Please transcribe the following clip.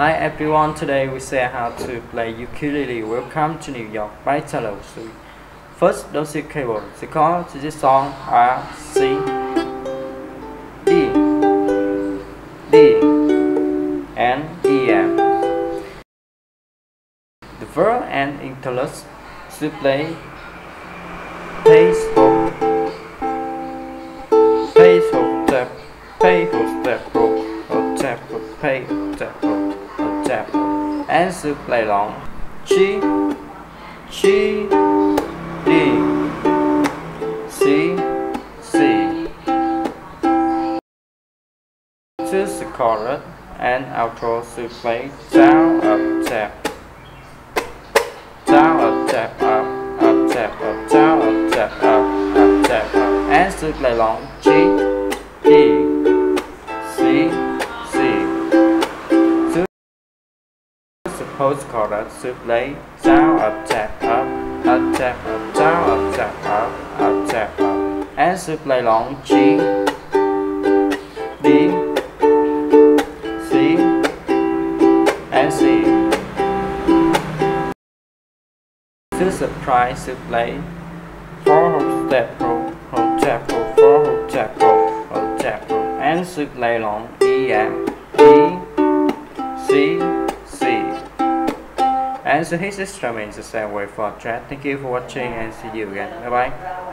Hi everyone, today we say how to play ukulele. Welcome to New York by Taylor Swift. First, those keyboard. The chords to this song are C, D, D, and E M. The verb and interlude should play pace of step, pace of step, rope, or step, of step, rope tap and to play along G G D C C Choose the chorus and outro to play. Down up tap. Down up tap up up tap up. Down up tap up up tap up. And to play along G D post chorus to play down up tap up up tap up down up tap up up tap up and to play long G. D C and C. To surprise to play four whole step roll whole tap roll four whole tap whole tap and to play long E M D And so his instrument is the same way for chat. Thank you for watching and see you again. Bye bye.